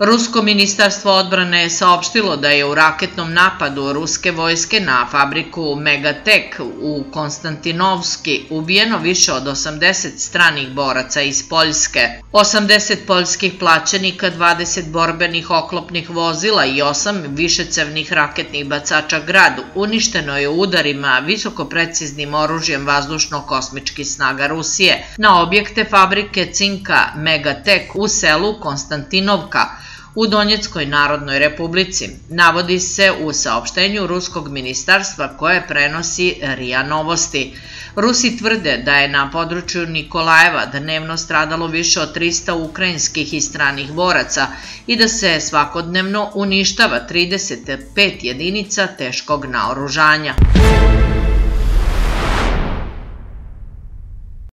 Rusko ministarstvo odbrane je saopštilo da je u raketnom napadu ruske vojske na fabriku Megatek u Konstantinovski ubijeno više od 80 stranih boraca iz Poljske, 80 poljskih plaćenika, 20 borbenih oklopnih vozila i 8 višecevnih raketnih bacača gradu uništeno je udarima visokopreciznim oružjem vazdušno-kosmičkih snaga Rusije. Na objekte fabrike Cinka Megatek u selu Konstantinovka, u Donjeckoj narodnoj republici. Navodi se u saopštenju Ruskog ministarstva koje prenosi RIA Novosti. Rusi tvrde da je na području Nikolajeva dnevno stradalo više od 300 ukrajinskih i stranih boraca i da se svakodnevno uništava 35 jedinica teškog naoružanja. Muzika